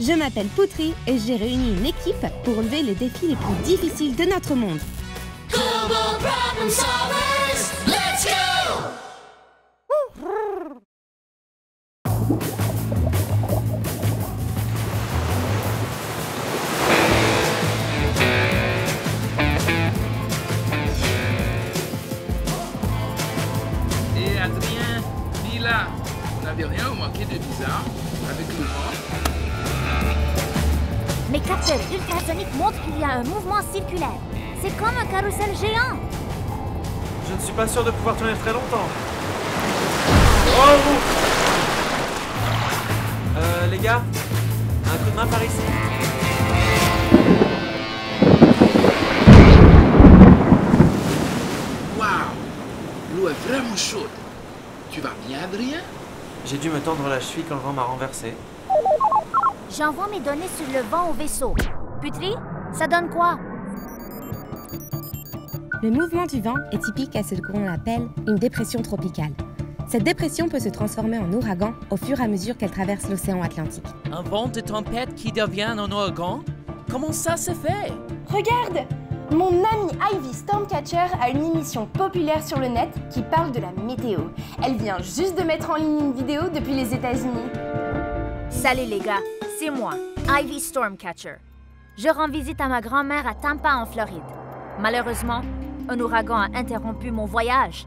Je m'appelle Poutry et j'ai réuni une équipe pour relever les défis les plus difficiles de notre monde. Carrousel géant. Je ne suis pas sûr de pouvoir tenir très longtemps. Oh Euh, les gars, un coup de main par ici. Waouh L'eau est vraiment chaude. Tu vas bien, Adrien? J'ai dû me tendre la cheville quand le vent m'a renversé. J'envoie mes données sur le vent au vaisseau. Putri, ça donne quoi? Le mouvement du vent est typique à ce qu'on appelle une dépression tropicale. Cette dépression peut se transformer en ouragan au fur et à mesure qu'elle traverse l'océan Atlantique. Un vent de tempête qui devient un ouragan? Comment ça se fait? Regarde Mon ami Ivy Stormcatcher a une émission populaire sur le net qui parle de la météo. Elle vient juste de mettre en ligne une vidéo depuis les États-Unis. Salut les gars, c'est moi, Ivy Stormcatcher. Je rends visite à ma grand-mère à Tampa en Floride. Malheureusement, un ouragan a interrompu mon voyage.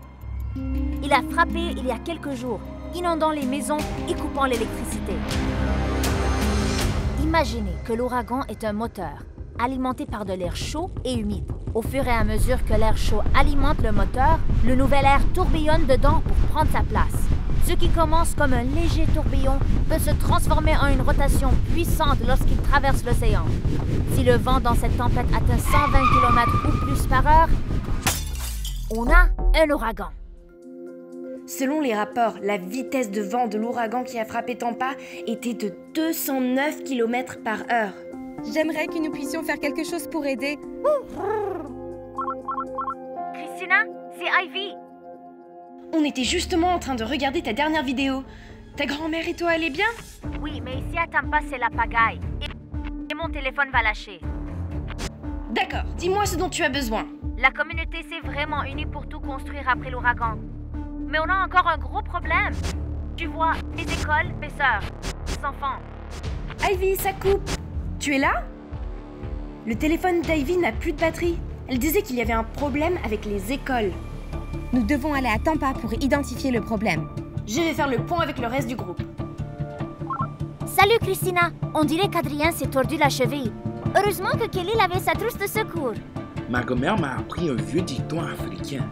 Il a frappé il y a quelques jours, inondant les maisons et coupant l'électricité. Imaginez que l'ouragan est un moteur, alimenté par de l'air chaud et humide. Au fur et à mesure que l'air chaud alimente le moteur, le nouvel air tourbillonne dedans pour prendre sa place. Ce qui commence comme un léger tourbillon peut se transformer en une rotation puissante lorsqu'il traverse l'océan. Si le vent dans cette tempête atteint 120 km ou plus par heure, on a un ouragan. Selon les rapports, la vitesse de vent de l'ouragan qui a frappé Tampa était de 209 km par heure. J'aimerais que nous puissions faire quelque chose pour aider. Christina, c'est Ivy. On était justement en train de regarder ta dernière vidéo. Ta grand-mère et toi allez bien? Oui, mais ici à Tampa, c'est la pagaille. Et, et mon téléphone va lâcher. D'accord, dis-moi ce dont tu as besoin. La communauté s'est vraiment unie pour tout construire après l'ouragan. Mais on a encore un gros problème. Tu vois, les écoles, mes sœurs, les enfants. Ivy, ça coupe. Tu es là? Le téléphone d'Ivy n'a plus de batterie. Elle disait qu'il y avait un problème avec les écoles. Nous devons aller à Tampa pour identifier le problème. Je vais faire le point avec le reste du groupe. Salut Christina, on dirait qu'Adrien s'est tordu la cheville. Heureusement que Kelly avait sa trousse de secours. Ma grand-mère m'a appris un vieux dicton africain.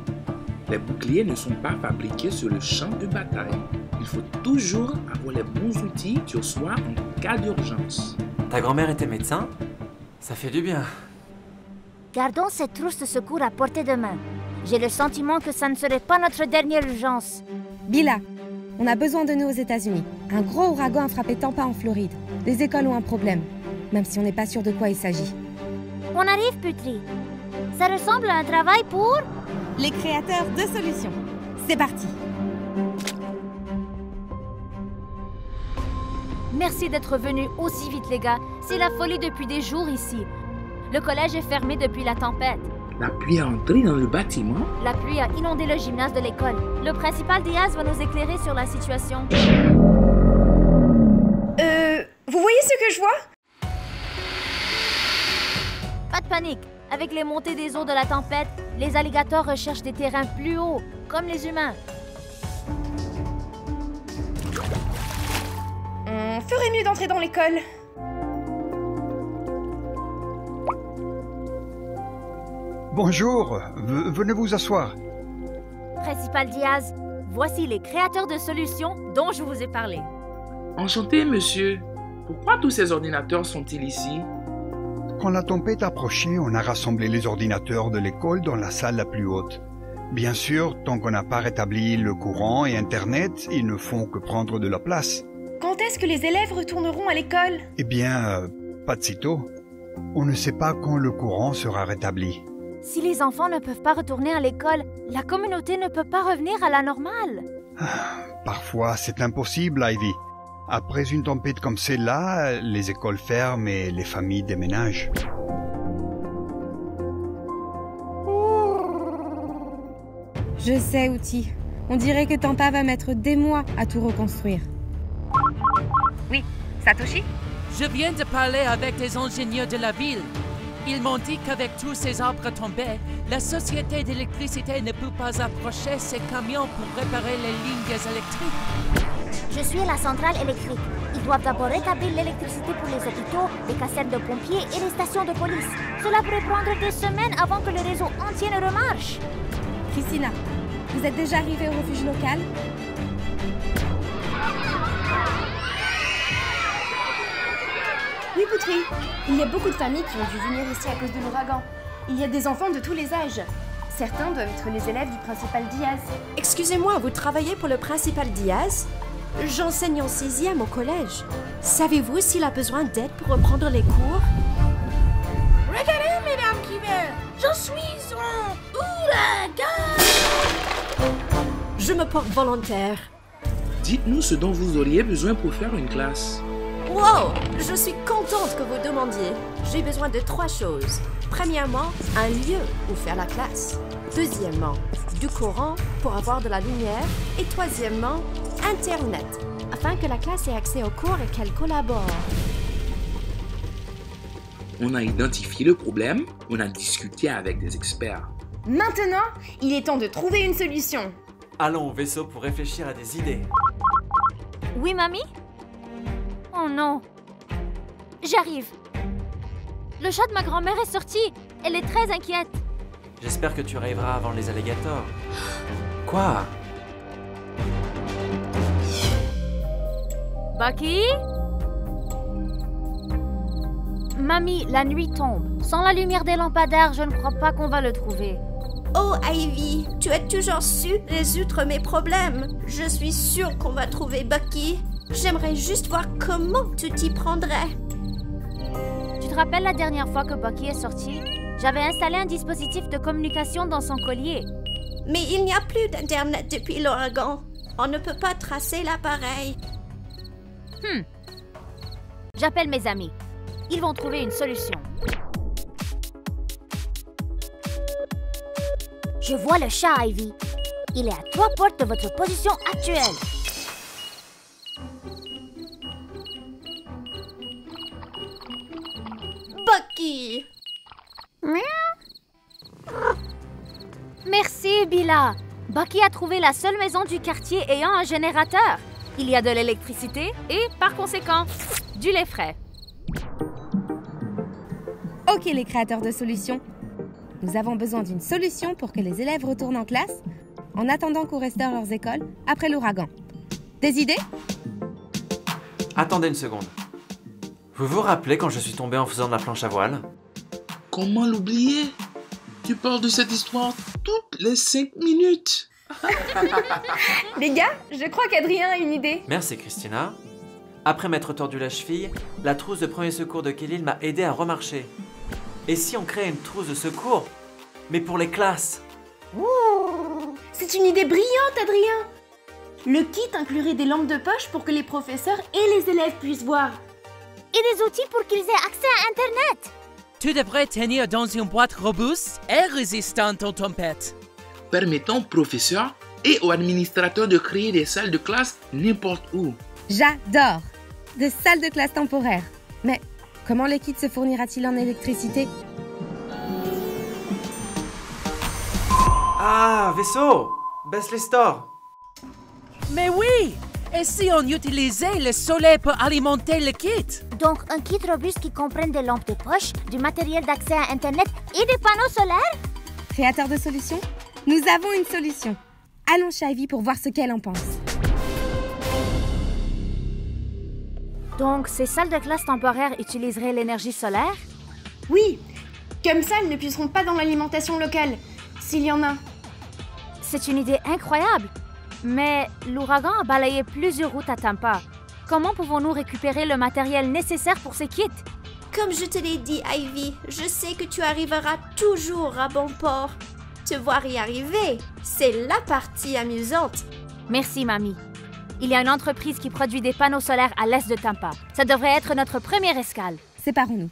Les boucliers ne sont pas fabriqués sur le champ de bataille. Il faut toujours avoir les bons outils sur soi en cas d'urgence. Ta grand-mère était médecin? Ça fait du bien. Gardons cette trousse de secours à portée de main. J'ai le sentiment que ça ne serait pas notre dernière urgence. Bila, on a besoin de nous aux États-Unis. Un gros ouragan a frappé Tampa en Floride. Les écoles ont un problème, même si on n'est pas sûr de quoi il s'agit. On arrive, Putri. Ça ressemble à un travail pour... Les créateurs de solutions. C'est parti. Merci d'être venus aussi vite, les gars. C'est la folie depuis des jours ici. Le collège est fermé depuis la tempête. La pluie est entrée dans le bâtiment? La pluie a inondé le gymnase de l'école. Le principal Diaz va nous éclairer sur la situation. Euh, vous voyez ce que je vois? Pas de panique. Avec les montées des eaux de la tempête, les alligators recherchent des terrains plus hauts, comme les humains. On ferait mieux d'entrer dans l'école. Bonjour, v- venez vous asseoir. Principal Diaz, voici les créateurs de solutions dont je vous ai parlé. Enchanté, monsieur. Pourquoi tous ces ordinateurs sont-ils ici? Quand la tempête approchait, on a rassemblé les ordinateurs de l'école dans la salle la plus haute. Bien sûr, tant qu'on n'a pas rétabli le courant et Internet, ils ne font que prendre de la place. Quand est-ce que les élèves retourneront à l'école? Eh bien, euh, pas de sitôt. On ne sait pas quand le courant sera rétabli. Si les enfants ne peuvent pas retourner à l'école, la communauté ne peut pas revenir à la normale. Parfois, c'est impossible, Ivy. Après une tempête comme celle-là, les écoles ferment et les familles déménagent. Je sais, Outil. On dirait que Tampa va mettre des mois à tout reconstruire. Oui, Satoshi? Je viens de parler avec des ingénieurs de la ville. Ils m'ont dit qu'avec tous ces arbres tombés, la société d'électricité ne peut pas approcher ces camions pour réparer les lignes électriques. Je suis la centrale électrique. Ils doivent d'abord rétablir l'électricité pour les hôpitaux, les casernes de pompiers et les stations de police. Cela pourrait prendre des semaines avant que le réseau entier ne remarche. Christina, vous êtes déjà arrivée au refuge local? Oui, Poutry, il y a beaucoup de familles qui ont dû venir ici à cause de l'ouragan. Il y a des enfants de tous les âges. Certains doivent être les élèves du principal Diaz. Excusez-moi, vous travaillez pour le principal Diaz? J'enseigne en sixième au collège. Savez-vous s'il a besoin d'aide pour reprendre les cours? Regardez, mesdames qui viennent. Je suis en ouragan. Je me porte volontaire. Dites-nous ce dont vous auriez besoin pour faire une classe. Wow Je suis contente que vous demandiez. J'ai besoin de trois choses. Premièrement, un lieu où faire la classe. Deuxièmement, du courant pour avoir de la lumière. Et troisièmement, Internet, afin que la classe ait accès aux cours et qu'elle collabore. On a identifié le problème, on a discuté avec des experts. Maintenant, il est temps de trouver une solution. Allons au vaisseau pour réfléchir à des idées. Oui, mamie? Oh non. J'arrive. Le chat de ma grand-mère est sorti. Elle est très inquiète. J'espère que tu arriveras avant les alligators. Quoi? Bucky Mamie, la nuit tombe. Sans la lumière des lampadaires, je ne crois pas qu'on va le trouver. Oh Ivy, tu as toujours su résoudre mes problèmes. Je suis sûre qu'on va trouver Bucky. J'aimerais juste voir comment tu t'y prendrais. Tu te rappelles la dernière fois que Bucky est sorti? J'avais installé un dispositif de communication dans son collier. Mais il n'y a plus d'Internet depuis l'ouragan. On ne peut pas tracer l'appareil. Hmm. J'appelle mes amis. Ils vont trouver une solution. Je vois le chat, Ivy. Il est à trois portes de votre position actuelle. Bucky a trouvé la seule maison du quartier ayant un générateur. Il y a de l'électricité et, par conséquent, du lait frais. Ok les créateurs de solutions. Nous avons besoin d'une solution pour que les élèves retournent en classe en attendant qu'on restaure leurs écoles après l'ouragan. Des idées? Attendez une seconde. Vous vous rappelez quand je suis tombé en faisant de la planche à voile? Comment l'oublier? Tu parles de cette histoire? Toutes les 5 minutes. Les gars, je crois qu'Adrien a une idée. Merci Christina. Après m'être tordu la cheville, la trousse de premier secours de Kélil m'a aidé à remarcher. Et si on crée une trousse de secours Mais pour les classes? C'est une idée brillante, Adrien. Le kit inclurait des lampes de poche pour que les professeurs et les élèves puissent voir. Et des outils pour qu'ils aient accès à Internet. Tu devrais tenir dans une boîte robuste et résistante aux tempêtes. Permettant aux professeurs et aux administrateurs de créer des salles de classe n'importe où. J'adore Des salles de classe temporaires. Mais comment kit se fournira-t-il en électricité? Ah, vaisseau Baisse les stores Mais oui Et si on utilisait le soleil pour alimenter le kit? Donc, un kit robuste qui comprenne des lampes de poche, du matériel d'accès à Internet et des panneaux solaires? Créateur de solutions? Nous avons une solution. Allons chez Ivy pour voir ce qu'elle en pense. Donc, ces salles de classe temporaires utiliseraient l'énergie solaire? Oui, comme ça, elles ne puiseront pas dans l'alimentation locale, s'il y en a. C'est une idée incroyable. Mais l'ouragan a balayé plusieurs routes à Tampa. Comment pouvons-nous récupérer le matériel nécessaire pour ces kits? Comme je te l'ai dit, Ivy, je sais que tu arriveras toujours à bon port. Te voir y arriver, c'est la partie amusante. Merci, mamie. Il y a une entreprise qui produit des panneaux solaires à l'est de Tampa. Ça devrait être notre première escale. Séparons-nous.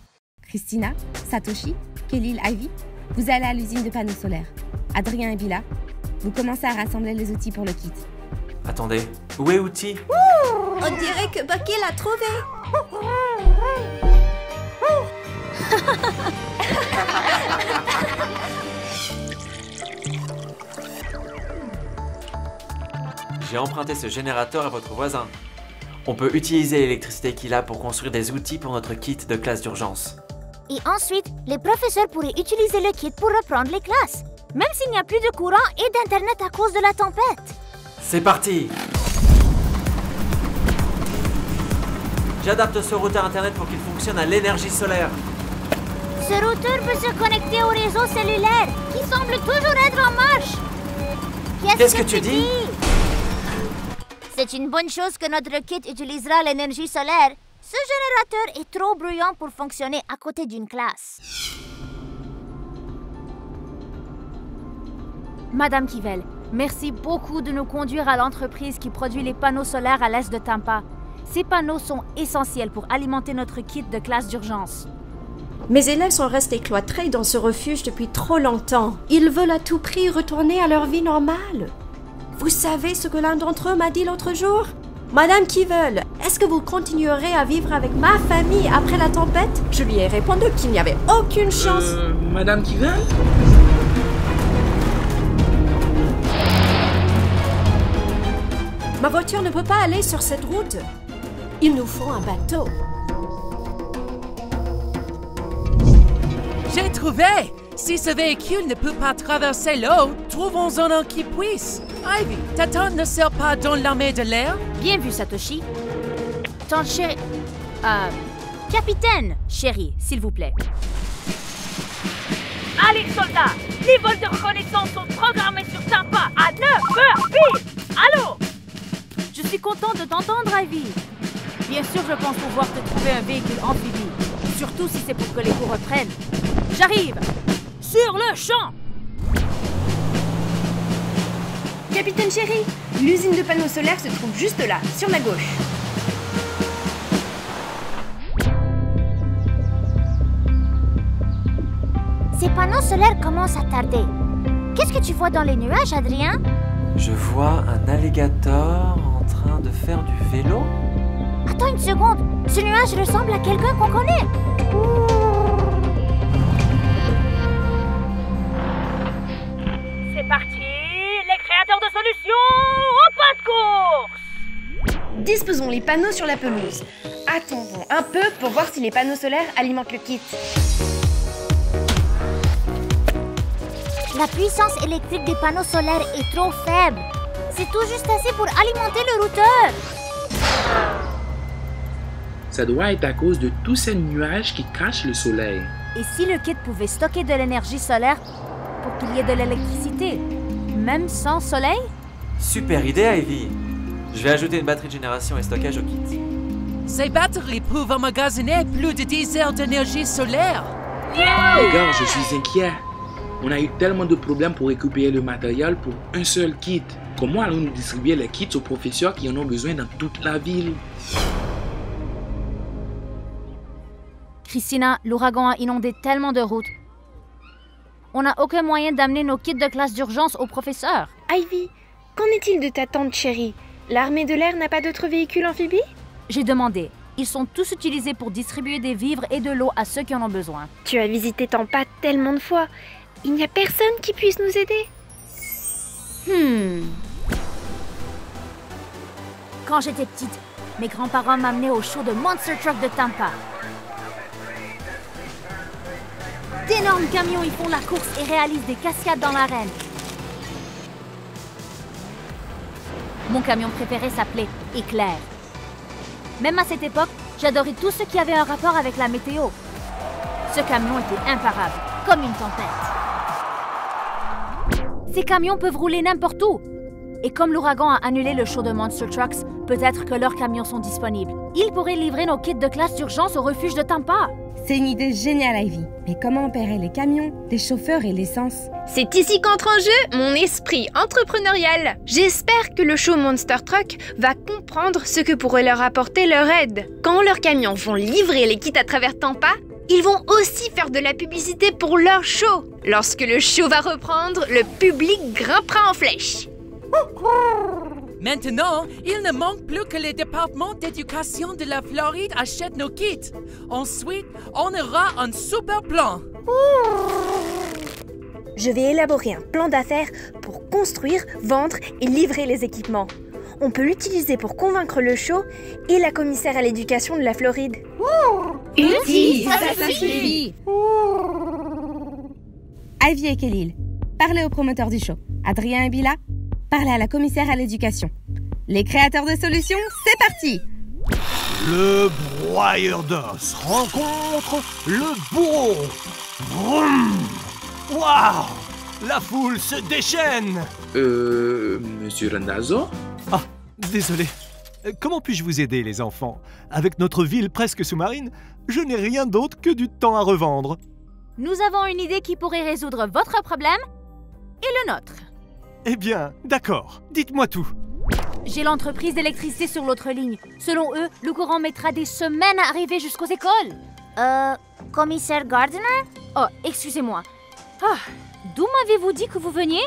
Christina, Satoshi, Kelly, Ivy, vous allez à l'usine de panneaux solaires. Adrien et Bila, vous commencez à rassembler les outils pour le kit. Attendez, où est Outil On dirait que Bucky l'a trouvé. J'ai emprunté ce générateur à votre voisin. On peut utiliser l'électricité qu'il a pour construire des outils pour notre kit de classe d'urgence. Et ensuite, les professeurs pourraient utiliser le kit pour reprendre les classes. Même s'il n'y a plus de courant et d'Internet à cause de la tempête. C'est parti J'adapte ce routeur internet pour qu'il fonctionne à l'énergie solaire. Ce routeur peut se connecter au réseau cellulaire, qui semble toujours être en marche. Qu'est-ce que tu dis? C'est une bonne chose que notre kit utilisera l'énergie solaire. Ce générateur est trop bruyant pour fonctionner à côté d'une classe. Madame Kivel, merci beaucoup de nous conduire à l'entreprise qui produit les panneaux solaires à l'est de Tampa. Ces panneaux sont essentiels pour alimenter notre kit de classe d'urgence. Mes élèves sont restés cloîtrés dans ce refuge depuis trop longtemps. Ils veulent à tout prix retourner à leur vie normale. Vous savez ce que l'un d'entre eux m'a dit l'autre jour? Madame Kivel, est-ce que vous continuerez à vivre avec ma famille après la tempête? Je lui ai répondu qu'il n'y avait aucune chance. Euh, Madame Kivel? Ma voiture ne peut pas aller sur cette route. Il nous faut un bateau. J'ai trouvé Si ce véhicule ne peut pas traverser l'eau, trouvons-en un qui puisse. Ivy, ta tante ne sert pas dans l'armée de l'air? Bien vu, Satoshi. Ton chéri... Euh... Capitaine, chéri, s'il vous plaît. Allez, soldats, les vols de reconnaissance sont programmés sur Tampa à 9 heures pile. Allô? Suis content de t'entendre, Ivy. Bien sûr, je pense pouvoir te trouver un véhicule amphibie. Surtout si c'est pour que les cours reprennent. J'arrive Sur le champ Capitaine Chéri, l'usine de panneaux solaires se trouve juste là, sur ma gauche. Ces panneaux solaires commencent à tarder. Qu'est-ce que tu vois dans les nuages, Adrien? Je vois un alligator en train de faire du vélo. Attends une seconde. Ce nuage ressemble à quelqu'un qu'on connaît. C'est parti, les créateurs de solutions, au pas de course Disposons les panneaux sur la pelouse. Attendons un peu pour voir si les panneaux solaires alimentent le kit. La puissance électrique des panneaux solaires est trop faible. C'est tout juste assez pour alimenter le routeur. Ça doit être à cause de tous ces nuages qui cachent le soleil. Et si le kit pouvait stocker de l'énergie solaire pour qu'il y ait de l'électricité, même sans soleil? Super idée, Ivy. Je vais ajouter une batterie de génération et stockage au kit. Ces batteries peuvent emmagasiner plus de 10 heures d'énergie solaire. Les gars, je suis inquiet. On a eu tellement de problèmes pour récupérer le matériel pour un seul kit. Comment allons-nous distribuer les kits aux professeurs qui en ont besoin dans toute la ville? Christina, l'ouragan a inondé tellement de routes. On n'a aucun moyen d'amener nos kits de classe d'urgence aux professeurs. Ivy, qu'en est-il de ta tante chérie? L'armée de l'air n'a pas d'autres véhicules amphibies J'ai demandé. Ils sont tous utilisés pour distribuer des vivres et de l'eau à ceux qui en ont besoin. Tu as visité Tampa tellement de fois. Il n'y a personne qui puisse nous aider. Hmm. Quand j'étais petite, mes grands-parents m'amenaient au show de Monster Truck de Tampa. D'énormes camions y font la course et réalisent des cascades dans l'arène. Mon camion préféré s'appelait Éclair. Même à cette époque, j'adorais tout ce qui avait un rapport avec la météo. Ce camion était imparable, comme une tempête. Ces camions peuvent rouler n'importe où. Et comme l'ouragan a annulé le show de Monster Trucks, peut-être que leurs camions sont disponibles. Ils pourraient livrer nos kits de classe d'urgence au refuge de Tampa. C'est une idée géniale, Ivy. Mais comment opérer les camions, les chauffeurs et l'essence? C'est ici qu'entre en jeu mon esprit entrepreneurial. J'espère que le show Monster Truck va comprendre ce que pourrait leur apporter leur aide. Quand leurs camions vont livrer les kits à travers Tampa, ils vont aussi faire de la publicité pour leur show. Lorsque le show va reprendre, le public grimpera en flèche. Maintenant, il ne manque plus que le département d'éducation de la Floride achète nos kits. Ensuite, on aura un super plan. Je vais élaborer un plan d'affaires pour construire, vendre et livrer les équipements. On peut l'utiliser pour convaincre le show et la commissaire à l'éducation de la Floride. Utile, ça suffit Ivy et Kelly, parlez au promoteur du show. Adrien et Bila, parlez à la commissaire à l'éducation. Les créateurs de solutions, c'est parti Le broyeur d'os rencontre le bourreau. Waouh La foule se déchaîne Euh. Monsieur Randazzo Ah, désolé. Euh, Comment puis-je vous aider, les enfants? Avec notre ville presque sous-marine, je n'ai rien d'autre que du temps à revendre. Nous avons une idée qui pourrait résoudre votre problème et le nôtre. Eh bien, d'accord. Dites-moi tout. J'ai l'entreprise d'électricité sur l'autre ligne. Selon eux, le courant mettra des semaines à arriver jusqu'aux écoles. Euh, commissaire Gardner? Oh, excusez-moi. Ah, d'où m'avez-vous dit que vous veniez?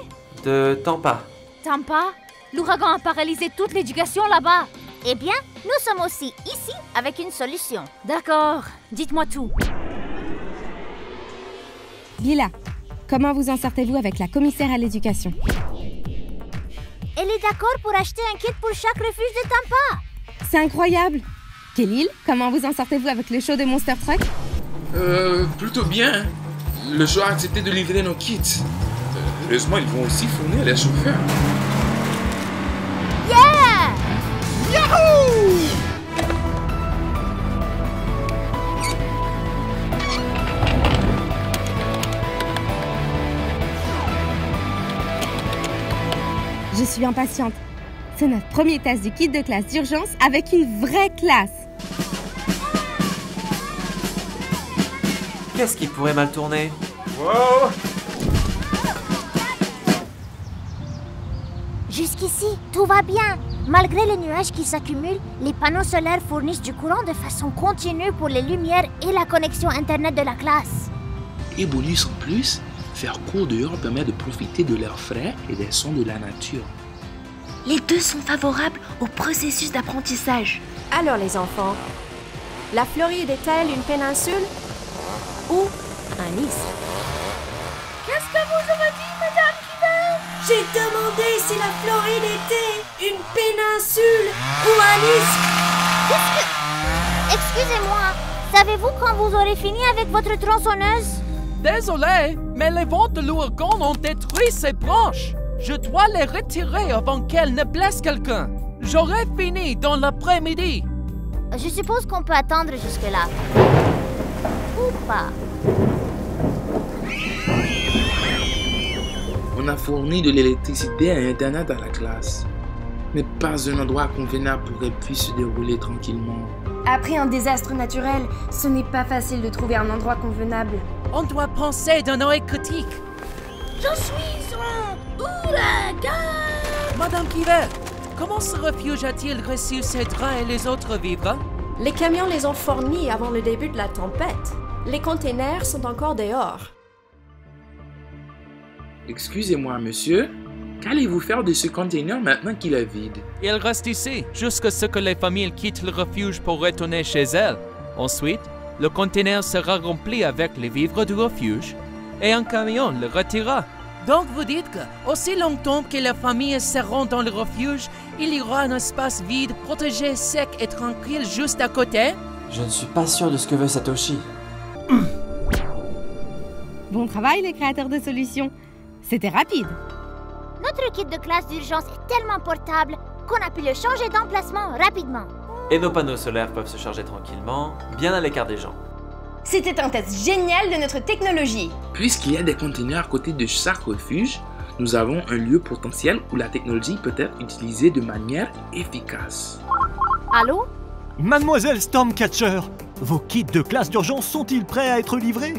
De Tampa. Tampa? L'ouragan a paralysé toute l'éducation là-bas. Eh bien, nous sommes aussi ici avec une solution. D'accord, dites-moi tout. Bila, comment vous en sortez-vous avec la commissaire à l'éducation? Elle est d'accord pour acheter un kit pour chaque refuge de Tampa. C'est incroyable Kelly, comment vous en sortez-vous avec le show de Monster Truck? Euh. Plutôt bien. Le show a accepté de livrer nos kits. Euh, Heureusement, ils vont aussi fournir les chauffeurs. Je suis impatiente. C'est notre premier test du kit de classe d'urgence avec une vraie classe. Qu'est-ce qui pourrait mal tourner? Jusqu'ici, tout va bien. Malgré les nuages qui s'accumulent, les panneaux solaires fournissent du courant de façon continue pour les lumières et la connexion Internet de la classe. Et bonus en plus, faire cours dehors permet de profiter de l'air frais et des sons de la nature. Les deux sont favorables au processus d'apprentissage. Alors les enfants, la Floride est-elle une péninsule ou un île Qu'est-ce que vous J'ai demandé si la Floride était une péninsule ou un île Excusez-moi, savez-vous quand vous aurez fini avec votre tronçonneuse? Désolé, mais les vents de l'ouragan ont détruit ces branches. Je dois les retirer avant qu'elles ne blessent quelqu'un. J'aurai fini dans l'après-midi. Je suppose qu'on peut attendre jusque-là. Ou pas. On a fourni de l'électricité et Internet à la classe. Mais pas un endroit convenable pour qu'elle puisse se dérouler tranquillement. Après un désastre naturel, ce n'est pas facile de trouver un endroit convenable. On doit penser d'un œil critique. Je suis en ouragan Madame Kiver, comment ce refuge a-t-il reçu ces draps et les autres vivres Les camions les ont fournis avant le début de la tempête. Les containers sont encore dehors. Excusez-moi, monsieur. Qu'allez-vous faire de ce container maintenant qu'il est vide? Il reste ici jusqu'à ce que les familles quittent le refuge pour retourner chez elles. Ensuite, le conteneur sera rempli avec les vivres du refuge et un camion le retirera. Donc vous dites que aussi longtemps que les familles seront dans le refuge, il y aura un espace vide, protégé, sec et tranquille juste à côté? Je ne suis pas sûr de ce que veut Satoshi. Bon travail, les créateurs de solutions. C'était rapide. Notre kit de classe d'urgence est tellement portable qu'on a pu le changer d'emplacement rapidement. Et nos panneaux solaires peuvent se charger tranquillement, bien à l'écart des gens. C'était un test génial de notre technologie. Puisqu'il y a des containers à côté de chaque refuge, Nous avons un lieu potentiel où la technologie peut être utilisée de manière efficace. Allô? Mademoiselle Stormcatcher, vos kits de classe d'urgence sont-ils prêts à être livrés?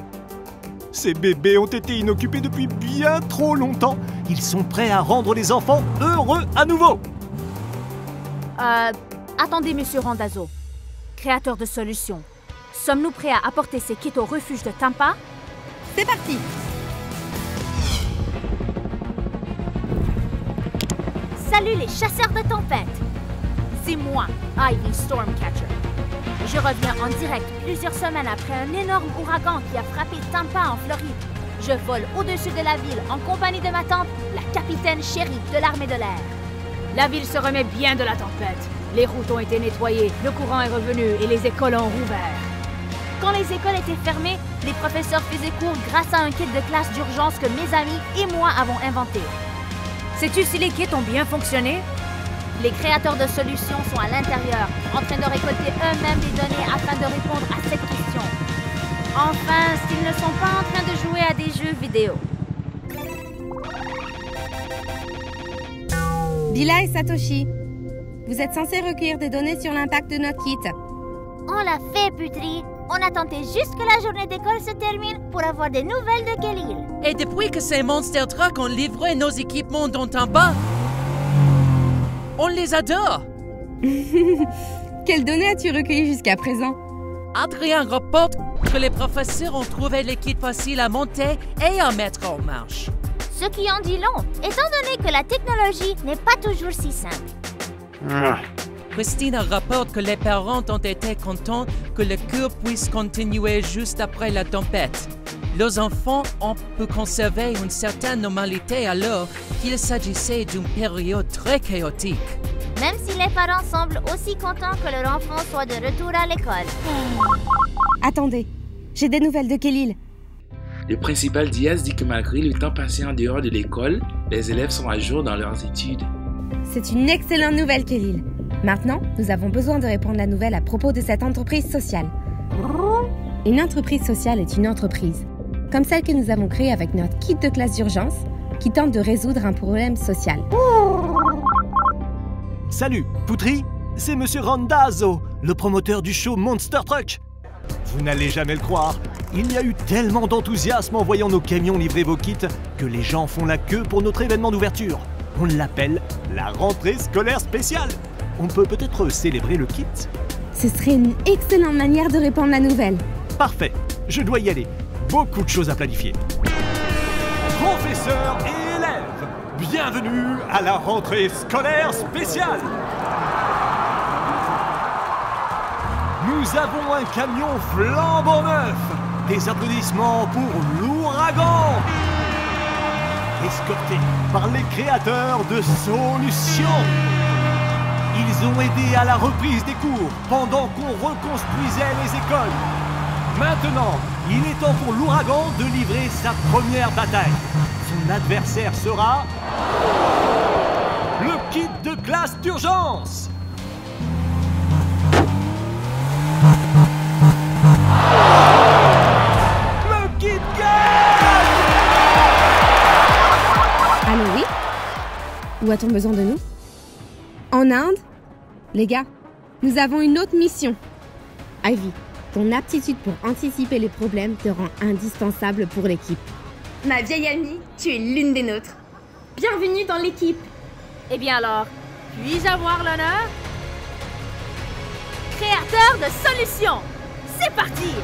Ces bébés ont été inoccupés depuis bien trop longtemps. Ils sont prêts à rendre les enfants heureux à nouveau. Euh, attendez, monsieur Randazzo. Créateur de solutions. Sommes-nous prêts à apporter ces kits au refuge de Tampa? C'est parti Salut les chasseurs de tempête C'est moi, Ivy Stormcatcher. Je reviens en direct plusieurs semaines après un énorme ouragan qui a frappé Tampa en Floride. Je vole au-dessus de la ville en compagnie de ma tante, la capitaine shérif de l'armée de l'air. La ville se remet bien de la tempête. Les routes ont été nettoyées, le courant est revenu et les écoles ont rouvert. Quand les écoles étaient fermées, les professeurs faisaient cours grâce à un kit de classe d'urgence que mes amis et moi avons inventé. Sais-tu si les kits ont bien fonctionné? Les créateurs de solutions sont à l'intérieur, en train de récolter eux-mêmes des données afin de répondre à cette question. Enfin, s'ils ne sont pas en train de jouer à des jeux vidéo. Bila et Satoshi, vous êtes censés recueillir des données sur l'impact de notre kit. On l'a fait, Putri. On a tenté juste que la journée d'école se termine pour avoir des nouvelles de Kelil. Et depuis que ces Monster Trucks ont livré nos équipements dont en bas, on les adore. Quelles données as-tu recueillies jusqu'à présent? Adrien rapporte que les professeurs ont trouvé les kits faciles à monter et à mettre en marche. Ce qui en dit long, étant donné que la technologie n'est pas toujours si simple. Christina rapporte que les parents ont été contents que le cours puisse continuer juste après la tempête. Leurs enfants ont pu conserver une certaine normalité alors qu'il s'agissait d'une période très chaotique. Même si les parents semblent aussi contents que leur enfant soit de retour à l'école. Attendez, j'ai des nouvelles de Kelil. Le principal Diaz dit que malgré le temps passé en dehors de l'école, les élèves sont à jour dans leurs études. C'est une excellente nouvelle, Kelil. Maintenant, nous avons besoin de répondre la nouvelle à propos de cette entreprise sociale. Une entreprise sociale est une entreprise, comme celle que nous avons créée avec notre kit de classe d'urgence, qui tente de résoudre un problème social. Salut, Poutri, c'est Monsieur Randazzo, le promoteur du show Monster Truck. Vous n'allez jamais le croire, il y a eu tellement d'enthousiasme en voyant nos camions livrer vos kits que les gens font la queue pour notre événement d'ouverture. On l'appelle la rentrée scolaire spéciale. On peut peut-être célébrer le kit? Ce serait une excellente manière de répandre la nouvelle. Parfait, je dois y aller. Beaucoup de choses à planifier. Professeurs et élèves, bienvenue à la rentrée scolaire spéciale. Nous avons un camion flambant neuf. Des applaudissements pour l'ouragan. Escorté par les créateurs de solutions. Ils ont aidé à la reprise des cours pendant qu'on reconstruisait les écoles. Maintenant, il est temps pour l'ouragan de livrer sa première bataille. Son adversaire sera... Le kit de classe d'urgence. Le kit gagne Allô, oui. Où a-t-on besoin de nous? En Inde? Les gars, nous avons une autre mission. Ivy, ton aptitude pour anticiper les problèmes te rend indispensable pour l'équipe. Ma vieille amie, tu es l'une des nôtres. Bienvenue dans l'équipe. Eh bien alors, puis-je avoir l'honneur? Créateur de solutions C'est parti